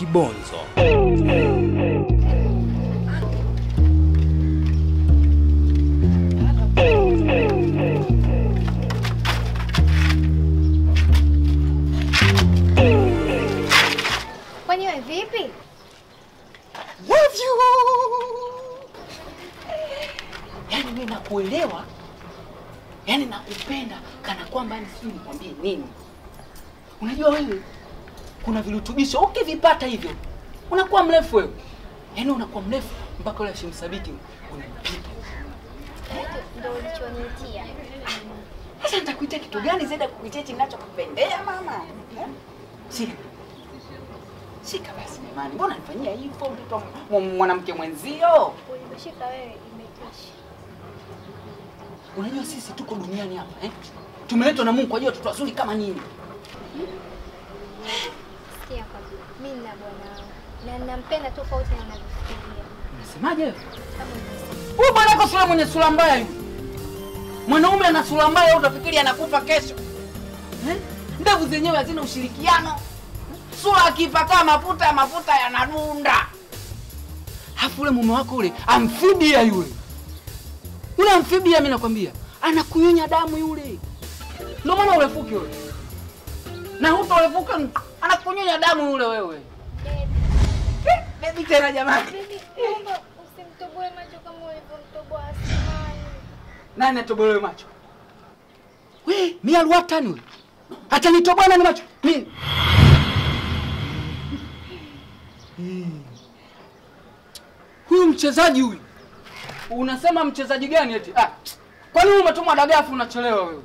Kibonzo. Kwani wewe vipi? Love you. Yaani mimi nakuelewa, yaani nakupenda kana kwamba sijui nikwambie nini. Unajua wewe kuna virutubisho ukivipata hivyo unakuwa mrefu wewe, yaani unakuwa mrefu mpaka ule unapita. Ndio ulichoniitia. Sasa nitakuitia kitu gani zaidi ya kukuitia hichi ninachokupendea mama? Sika Shika. Basi jamani. Mbona nifanyia hivyo mtoto wa mwanamke mwenzio? Ulivyoshika wewe imetosha. Unajua sisi tuko duniani hapa eh? Tumeletwa na Mungu kwa ajili ya watoto wazuri kama nyinyi. Sikia kwa mimi nina bwana wangu na ninampenda tofauti na unavyofikiria. Unasemaje wewe? Huyu bwana yako sura mwenye sura mbaya yule. Mwanaume ana sura mbaya utafikiri anakufa kesho. Eh? Ndevu zenyewe hazina ushirikiano. Sura akipakaa mafuta mafuta yanadunda. Hafu ule mume wako ule amfibia yule. Yule amfibia mimi nakwambia. Anakunyonya damu yule. Ndio maana urefuki yule. Na hutorefuka anakunyonya damu yule wewe. Baby, Baby tena jamani. usimtoboe macho kama ulivyomtoboa Asmani. Nani atobolewe macho? We, mi aluatani huyu. Atanitoboa nani macho? Mimi. Huyu mchezaji huyu. Unasema mchezaji gani eti? Ah. kwa nini umetumwa dagaa afu unachelewa wewe?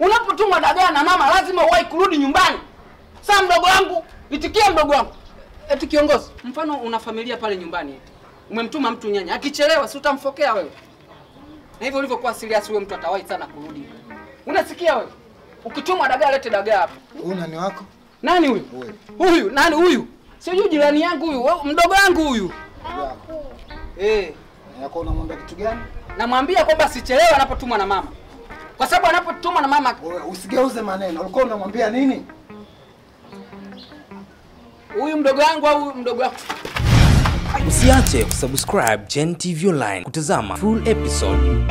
Unapotumwa dagaa na mama lazima uwahi kurudi nyumbani. Saa mdogo wangu, itikia mdogo wangu. Eti kiongozi, mfano una familia pale nyumbani eti. Umemtuma mtu nyanya, akichelewa si utamfokea wewe? Na hivyo ulivyokuwa serious wewe mtu atawahi sana kurudi. Unasikia wewe? Ukitumwa dagaa lete dagaa hapa. Huyu nani wako? Nani huyu? Huyu. Huyu, nani huyu? Sijui jirani yangu huyu, mdogo wangu huyu. Eh, Yako unamwambia kitu gani? namwambia kwamba sichelewe anapotumwa na mama. Kwa sababu anapotumwa na mama, Wewe usigeuze maneno. Ulikuwa unamwambia nini? Huyu mdogo wangu au mdogo wako? Usiache kusubscribe Gen TV Online kutazama full episode